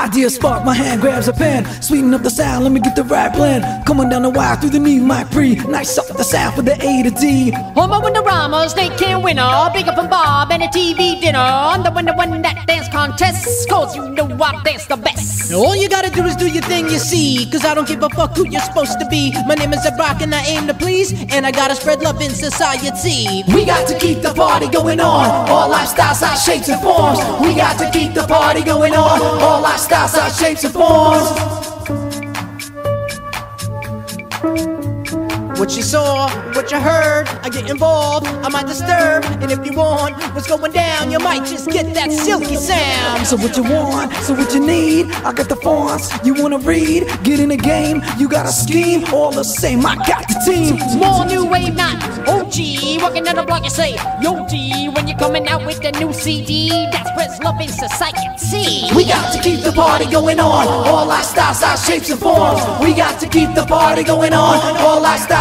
Idea spark, my hand grabs a pen. Sweeten up the sound, let me get the right blend. Coming down the wire through the Neve, mic pre. Nice up the sound for the A to D. Homo with the rama, snake can winner. Bigger from Bob and a TV dinner. I'm the one that won that dance contest. Cause you know I dance the best. All you gotta do is do your thing, you see. Cause I don't give a fuck who you're supposed to be. My name is Brock and I aim to please. And I gotta spread love in society. We got to keep the party going on. All lifestyles, our shapes and forms. We got to keep the party going on. All lifestyles, our shapes and forms. What you saw, what you heard, I get involved, I might disturb. And if you want what's going down, you might just get that silky sound. So what you want, so what you need, I got the fonts you wanna read. Get in the game, you got a scheme, all the same, I got the team. More new wave, not OG. Walking down the block, you say, Yo, G. When you're coming out with the new CD, that spreads love in society. We got to keep the party going on. All lifestyles, our shapes and forms. We got to keep the party going on. All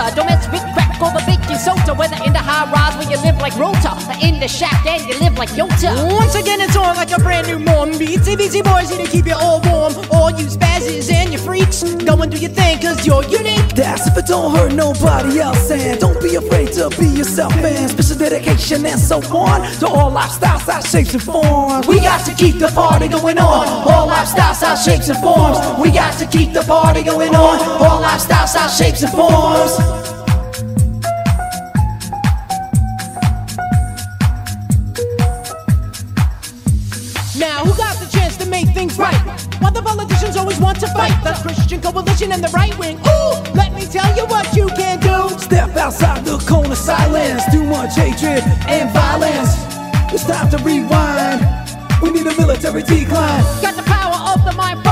Dota. Don't mess with crack or the baking soda. Whether in the high rise where you live like Rota, or in the shack and you live like Yota. Once again, it's on like a brand new morning beat. CBC boys here to keep you all warm. All you spazzes freaks, go and do your thing, cause you're unique. That's if it don't hurt nobody else. And don't be afraid to be yourself. man. special dedication and so on. To all lifestyles, our shapes and forms. We got to keep the party going on. All lifestyles, our shapes and forms. We got to keep the party going on. All lifestyles, our shapes and forms. Politicians always want to fight the Christian coalition and the right wing. Ooh, let me tell you what you can do. Step outside the cone of silence. Too much hatred and violence. It's time to rewind. We need a military decline. Got the power of the mind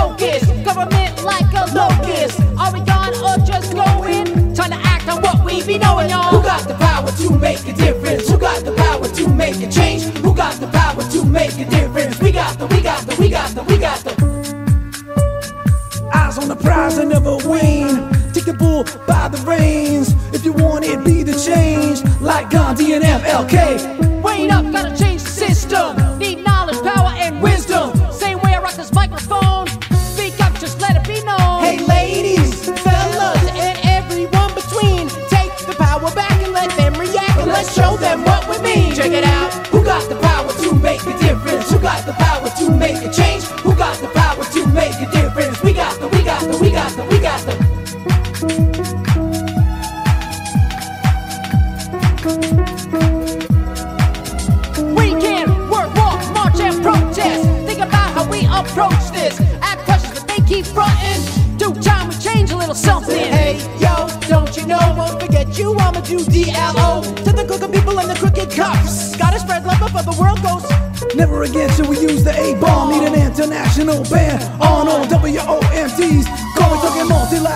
On the prize and never wane. Take the bull by the reins. If you want it, be the change. Like Gandhi and MLK. This. Ask questions, but they keep frontin'. Do time, we change a little something. Hey, yo, don't you know? Won't forget you, I'ma do DLO. To the crooked people and the crooked cops. Gotta spread love before the world goes. Never again should we use the A-bomb. Need an international ban on all WOMDs. Going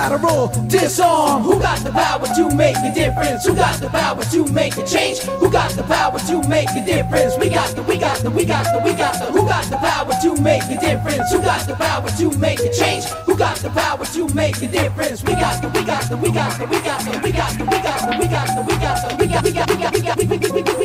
talking disarm. Who got the power to make a difference? Who got the power to make a change? Who got the power to make a difference? We got the, we got the, we got the, we got the. Who got the power to make a difference? Who got the power to make a change? Who got the power to make a difference? We got the, we got the, we got the, we got the, we got the, we got the, we got the, we got the, we got, got, we got, got, we got, got, we got, we got,